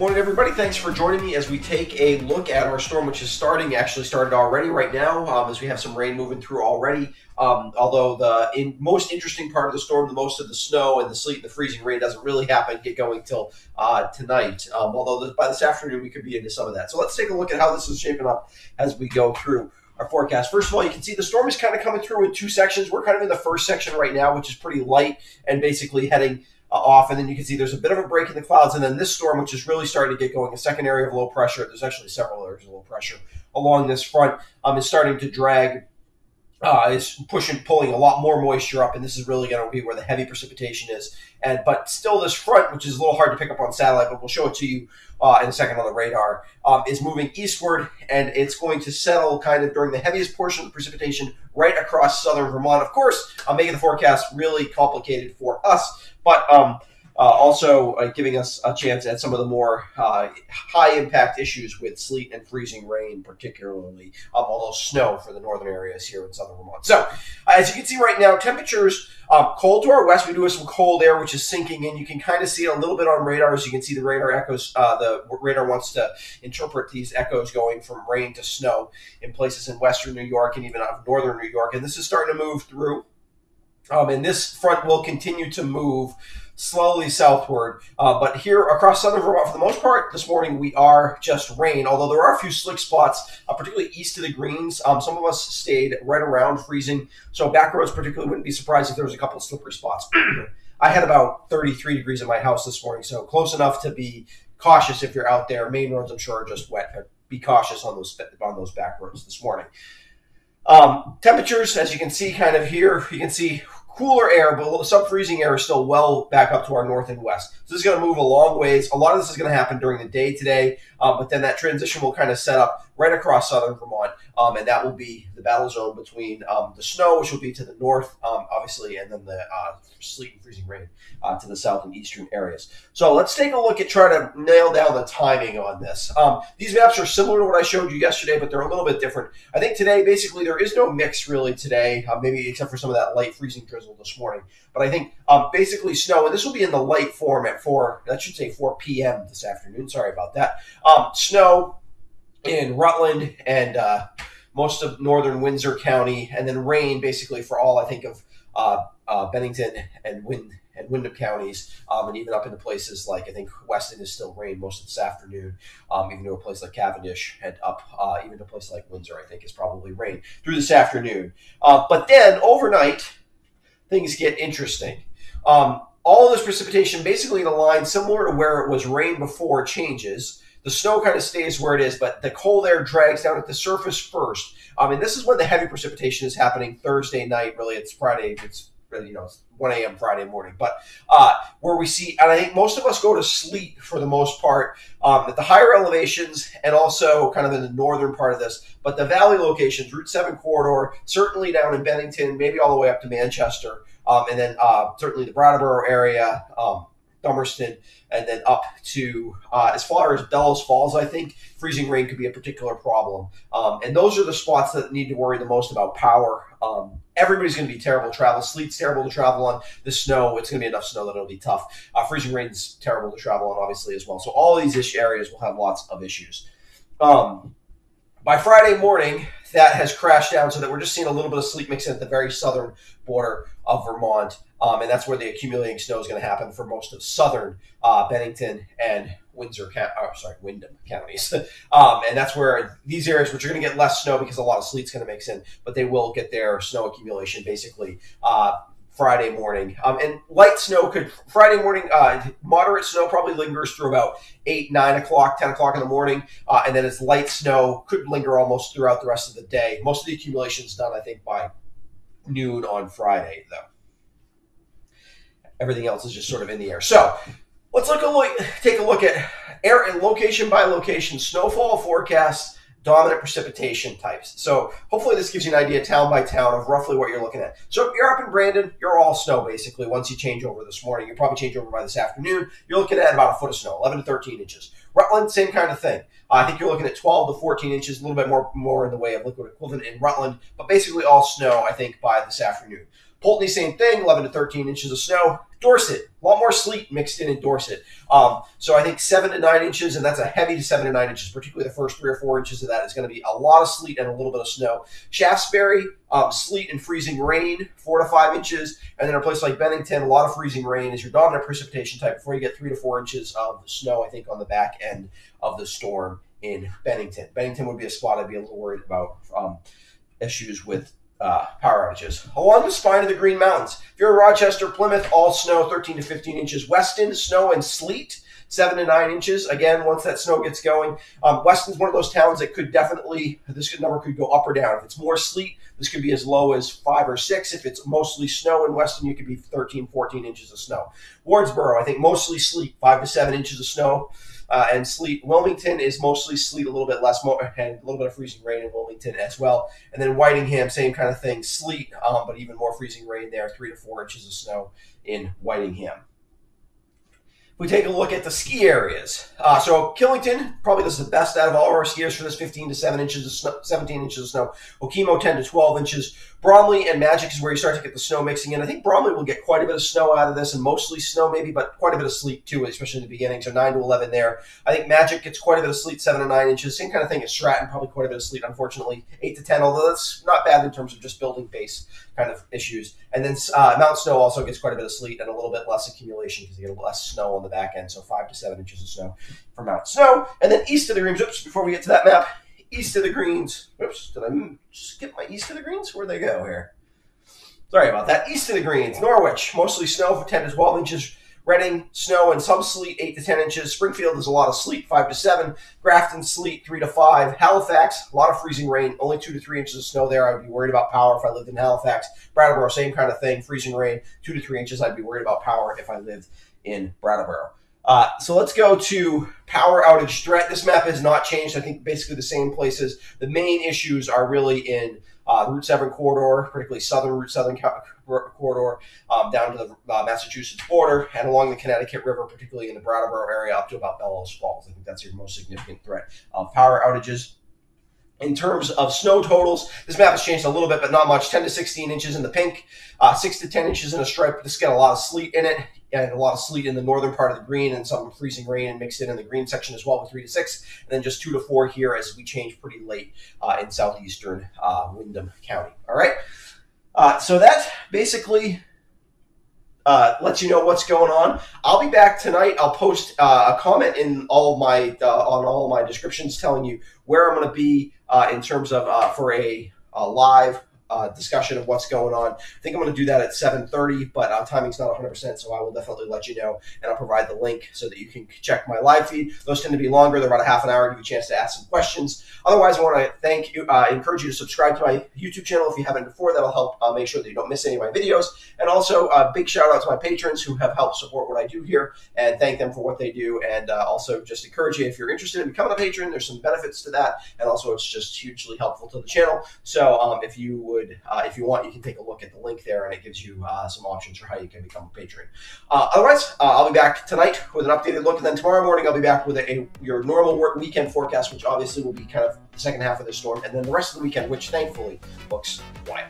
Morning, everybody. Thanks for joining me as we take a look at our storm, which is starting, actually started already right now, um, as we have some rain moving through already. Um, although the in, most interesting part of the storm, the most of the snow and the sleet and the freezing rain doesn't really happen, get going till uh, tonight. Um, although the, by this afternoon, we could be into some of that. So let's take a look at how this is shaping up as we go through our forecast. First of all, you can see the storm is kind of coming through in two sections. We're kind of in the first section right now, which is pretty light and basically heading uh, off, and then you can see there's a bit of a break in the clouds, and then this storm, which is really starting to get going, a second area of low pressure. There's actually several areas of low pressure along this front. Um, is starting to drag. Uh, is pushing, pulling a lot more moisture up, and this is really going to be where the heavy precipitation is. And but still, this front, which is a little hard to pick up on satellite, but we'll show it to you uh, in a second on the radar, um, is moving eastward, and it's going to settle kind of during the heaviest portion of precipitation right across southern Vermont. Of course, I'm making the forecast really complicated for us but um, uh, also uh, giving us a chance at some of the more uh, high impact issues with sleet and freezing rain, particularly, um, although snow for the northern areas here in southern Vermont. So, uh, as you can see right now, temperatures um, cold to our west. We do have some cold air, which is sinking in. You can kind of see it a little bit on radar. As you can see, the radar echoes, uh, the radar wants to interpret these echoes going from rain to snow in places in western New York and even out of northern New York. And this is starting to move through. Um, and this front will continue to move slowly southward. Uh, but here across southern Vermont, for the most part, this morning we are just rain, although there are a few slick spots, uh, particularly east of the greens. Um, some of us stayed right around freezing. So back roads, particularly, wouldn't be surprised if there was a couple of slippery spots. I had about 33 degrees in my house this morning, so close enough to be cautious if you're out there. Main roads, I'm sure, are just wet. But Be cautious on those on those back roads this morning. Um, temperatures, as you can see, kind of here, you can see cooler air, but sub-freezing air is still well back up to our north and west. So this is going to move a long ways. A lot of this is going to happen during the day today, um, but then that transition will kind of set up right across southern Vermont, um, and that will be the battle zone between um, the snow, which will be to the north, um, obviously, and then the uh, sleet and freezing rain uh, to the south and eastern areas. So let's take a look at trying to nail down the timing on this. Um, these maps are similar to what I showed you yesterday, but they're a little bit different. I think today, basically, there is no mix really today, uh, maybe except for some of that light freezing drizzle this morning. But I think um, basically snow, and this will be in the light form at 4, that should say 4 p.m. this afternoon. Sorry about that. Um, snow in Rutland and uh, most of northern Windsor County, and then rain basically for all I think of uh, uh, Bennington and Win and Windham counties, um, and even up into places like I think Weston is still rain most of this afternoon. Um, even to a place like Cavendish and up, uh, even to a place like Windsor, I think is probably rain through this afternoon. Uh, but then overnight, things get interesting. Um, all this precipitation, basically in a line similar to where it was rain before, changes. The snow kind of stays where it is, but the cold air drags down at the surface first. Um, and this is when the heavy precipitation is happening Thursday night. Really, it's Friday. It's you know 1 a.m. Friday morning. But uh, where we see, and I think most of us go to sleep for the most part um, at the higher elevations and also kind of in the northern part of this. But the valley locations, Route 7 corridor, certainly down in Bennington, maybe all the way up to Manchester, um, and then uh, certainly the Brattleboro area. Um, Dummerston, and then up to uh, as far as Bellows Falls, I think freezing rain could be a particular problem. Um, and those are the spots that need to worry the most about power. Um, everybody's going to be terrible travel. Sleet's terrible to travel on. The snow, it's going to be enough snow that it'll be tough. Uh, freezing rain's terrible to travel on, obviously, as well. So all these ish areas will have lots of issues. Um, by Friday morning, that has crashed down so that we're just seeing a little bit of sleet mix in at the very southern border of Vermont. Um, and that's where the accumulating snow is going to happen for most of southern uh, Bennington and Windsor, oh, sorry, Windham counties. um, and that's where these areas, which are going to get less snow because a lot of sleet's going to mix in, but they will get their snow accumulation basically uh, Friday morning. Um, and light snow could, Friday morning, uh, moderate snow probably lingers through about 8, 9 o'clock, 10 o'clock in the morning. Uh, and then it's light snow could linger almost throughout the rest of the day. Most of the accumulation is done, I think, by noon on Friday, though. Everything else is just sort of in the air. So let's look a look, take a look at air and location by location snowfall forecasts, dominant precipitation types. So hopefully this gives you an idea town by town of roughly what you're looking at. So you're up in Brandon, you're all snow basically. Once you change over this morning, you probably change over by this afternoon. You're looking at about a foot of snow, 11 to 13 inches. Rutland, same kind of thing. Uh, I think you're looking at 12 to 14 inches, a little bit more more in the way of liquid equivalent in Rutland, but basically all snow, I think, by this afternoon. Poultney, same thing, 11 to 13 inches of snow. Dorset, a lot more sleet mixed in in Dorset. Um, so I think seven to nine inches, and that's a heavy to seven to nine inches, particularly the first three or four inches of that is going to be a lot of sleet and a little bit of snow. Shaftsbury, um, sleet and freezing rain, four to five inches. And then a place like Bennington, a lot of freezing rain is your dominant precipitation type before you get three to four inches of snow, I think, on the back end of the storm in Bennington. Bennington would be a spot I'd be a little worried about um, issues with uh, power outages. Along the spine of the Green Mountains. If you're in Rochester, Plymouth, all snow 13 to 15 inches. Weston, snow and sleet. Seven to nine inches. Again, once that snow gets going, um, Weston's one of those towns that could definitely this number could go up or down. If it's more sleet, this could be as low as five or six. If it's mostly snow in Weston, you could be 13, 14 inches of snow. Wardsboro, I think mostly sleet, five to seven inches of snow uh, and sleet. Wilmington is mostly sleet, a little bit less, and a little bit of freezing rain in Wilmington as well. And then Whitingham, same kind of thing, sleet, um, but even more freezing rain there, three to four inches of snow in Whitingham we take a look at the ski areas. Uh, so Killington, probably is the best out of all our skiers for this 15 to 7 inches of snow, 17 inches of snow. Okemo 10 to 12 inches. Bromley and Magic is where you start to get the snow mixing in. I think Bromley will get quite a bit of snow out of this, and mostly snow maybe, but quite a bit of sleet too, especially in the beginning. So 9 to 11 there. I think Magic gets quite a bit of sleet, 7 to 9 inches. Same kind of thing as Stratton, probably quite a bit of sleet, unfortunately. 8 to 10, although that's not bad in terms of just building base kind of issues. And then uh, Mount Snow also gets quite a bit of sleet and a little bit less accumulation because you get less snow on the back end. So 5 to 7 inches of snow for Mount Snow. And then east of the Greens, oops, before we get to that map, east of the Greens. Oops, did I skip my east of the Greens? Where'd they go here? Sorry about that. East of the Greens, Norwich, mostly snow for 10 to 12 inches. Reading, snow and some sleet, 8 to 10 inches. Springfield is a lot of sleet, 5 to 7. Grafton, sleet, 3 to 5. Halifax, a lot of freezing rain, only 2 to 3 inches of snow there. I'd be worried about power if I lived in Halifax. Brattleboro, same kind of thing, freezing rain, 2 to 3 inches. I'd be worried about power if I lived in Brattleboro. Uh, so let's go to power outage threat. This map has not changed. I think basically the same places. The main issues are really in uh, Route 7 corridor, particularly southern Route 7 corridor, um, down to the uh, Massachusetts border, and along the Connecticut River, particularly in the Brattleboro area, up to about Bellows Falls. I think that's your most significant threat of power outages. In terms of snow totals, this map has changed a little bit, but not much. 10 to 16 inches in the pink, uh, 6 to 10 inches in a stripe. This got a lot of sleet in it, and a lot of sleet in the northern part of the green, and some freezing rain and mixed in in the green section as well with 3 to 6. And then just 2 to 4 here as we change pretty late uh, in southeastern uh, Windham County. All right? Uh, so that basically uh, lets you know what's going on. I'll be back tonight. I'll post uh, a comment in all my uh, on all my descriptions telling you where I'm going to be in terms of for a, a live uh, discussion of what's going on. I think I'm going to do that at 7:30, but uh, timing's not 100%, so I will definitely let you know, and I'll provide the link so that you can check my live feed. Those tend to be longer; they're about a half an hour, give you a chance to ask some questions. Otherwise, I want to thank you, uh, encourage you to subscribe to my YouTube channel if you haven't before. That'll help uh, make sure that you don't miss any of my videos. And also, a uh, big shout out to my patrons who have helped support what I do here, and thank them for what they do. And uh, also, just encourage you if you're interested in becoming a patron. There's some benefits to that, and also it's just hugely helpful to the channel. So, um, if you would, if you want want, you can take a look at the link there, and it gives you uh, some options for how you can become a patron. Uh, otherwise, uh, I'll be back tonight with an updated look, and then tomorrow morning I'll be back with a, a, your normal work weekend forecast, which obviously will be kind of the second half of the storm, and then the rest of the weekend, which thankfully looks quiet.